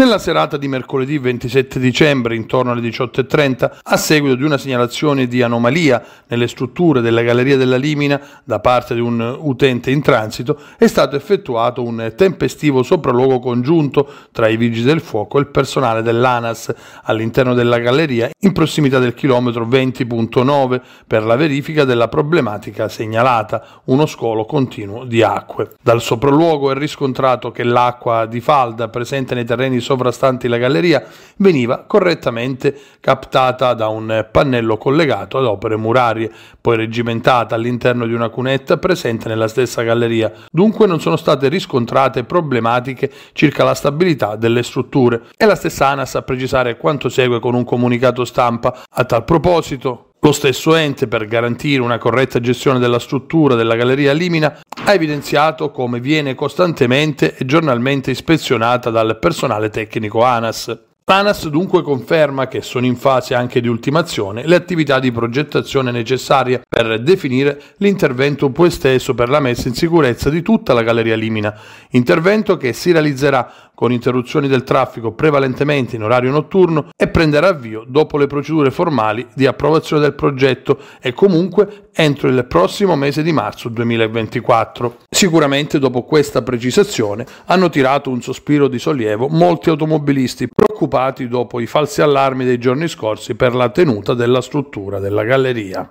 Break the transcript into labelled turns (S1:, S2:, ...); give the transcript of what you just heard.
S1: Nella serata di mercoledì 27 dicembre, intorno alle 18.30, a seguito di una segnalazione di anomalia nelle strutture della Galleria della Limina da parte di un utente in transito, è stato effettuato un tempestivo sopralluogo congiunto tra i vigili del fuoco e il personale dell'ANAS all'interno della galleria in prossimità del chilometro 20.9 per la verifica della problematica segnalata, uno scolo continuo di acque. Dal sopralluogo è riscontrato che l'acqua di falda presente nei terreni sovrastanti la galleria veniva correttamente captata da un pannello collegato ad opere murarie, poi regimentata all'interno di una cunetta presente nella stessa galleria. Dunque non sono state riscontrate problematiche circa la stabilità delle strutture. E la stessa ANAS a precisare quanto segue con un comunicato stampa. A tal proposito, lo stesso ente, per garantire una corretta gestione della struttura della Galleria Limina, ha evidenziato come viene costantemente e giornalmente ispezionata dal personale tecnico ANAS. L'ANAS dunque conferma che sono in fase anche di ultimazione le attività di progettazione necessarie per definire l'intervento po' esteso per la messa in sicurezza di tutta la Galleria Limina, intervento che si realizzerà con interruzioni del traffico prevalentemente in orario notturno e prenderà avvio dopo le procedure formali di approvazione del progetto e comunque entro il prossimo mese di marzo 2024. Sicuramente dopo questa precisazione hanno tirato un sospiro di sollievo molti automobilisti preoccupati dopo i falsi allarmi dei giorni scorsi per la tenuta della struttura della galleria.